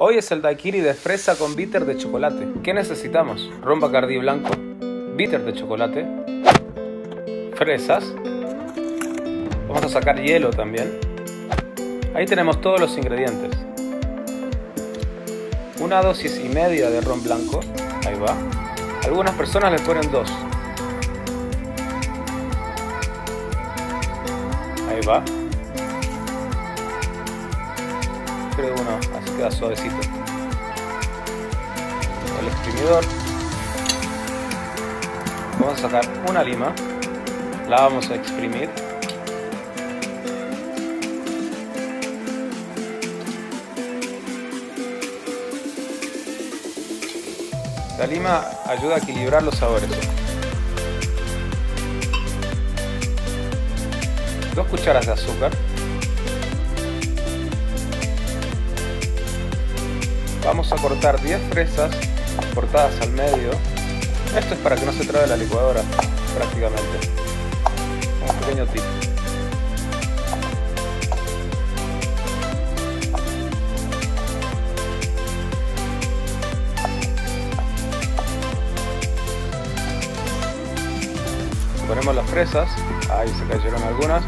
Hoy es el daiquiri de fresa con bitter de chocolate. ¿Qué necesitamos? Ron Bacardi blanco, bitter de chocolate, fresas. Vamos a sacar hielo también. Ahí tenemos todos los ingredientes. Una dosis y media de ron blanco. Ahí va. Algunas personas le ponen dos. Ahí va. Creo uno, así queda suavecito. El exprimidor. Vamos a sacar una lima. La vamos a exprimir. La lima ayuda a equilibrar los sabores. Dos cucharas de azúcar. Vamos a cortar 10 fresas cortadas al medio. Esto es para que no se trabe la licuadora prácticamente. Un pequeño tip. ponemos las fresas, ahí se cayeron algunas,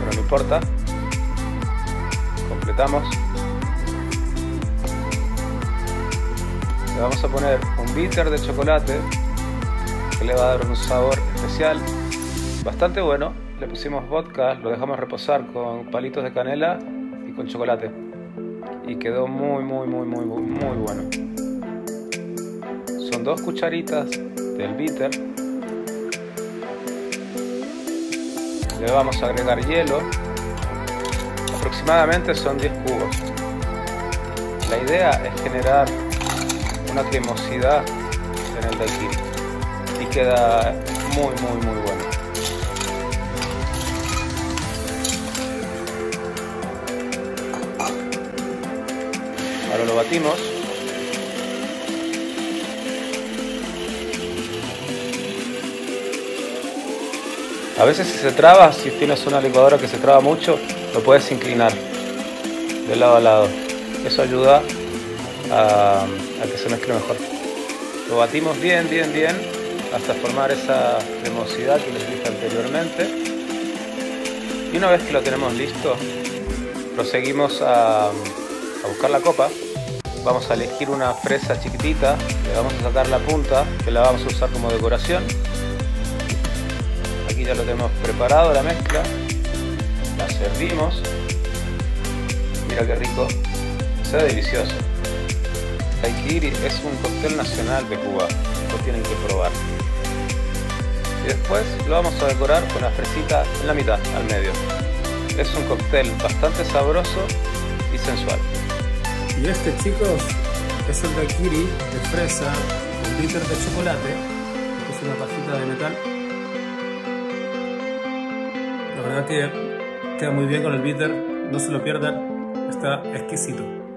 pero no importa. Completamos. Le vamos a poner un bitter de chocolate que le va a dar un sabor especial, bastante bueno. Le pusimos vodka, lo dejamos reposar con palitos de canela y con chocolate. Y quedó muy, muy, muy, muy, muy bueno. Son dos cucharitas del bitter le vamos a agregar hielo aproximadamente son 10 cubos la idea es generar una cremosidad en el daiquiri y queda muy muy muy bueno. Ahora lo batimos. A veces si se traba, si tienes una licuadora que se traba mucho, lo puedes inclinar de lado a lado. Eso ayuda a, que se mezcle mejor. Lo batimos bien, bien, bien hasta formar esa cremosidad que les dije anteriormente. Y una vez que lo tenemos listo, proseguimos a, a buscar la copa. Vamos a elegir una fresa chiquitita, le vamos a sacar la punta, que la vamos a usar como decoración ya lo tenemos preparado la mezcla la servimos mira qué rico se ve delicioso Taikiri es un cóctel nacional de Cuba. Lo tienen que probar. Y después lo vamos a decorar con la fresita en la mitad al medio. Es un cóctel bastante sabroso y sensual. Y este chicos es el daiquiri de fresa con glitter de chocolate. Es una pajita de metal. La verdad que queda muy bien con el bitter, no se lo pierdan, está exquisito.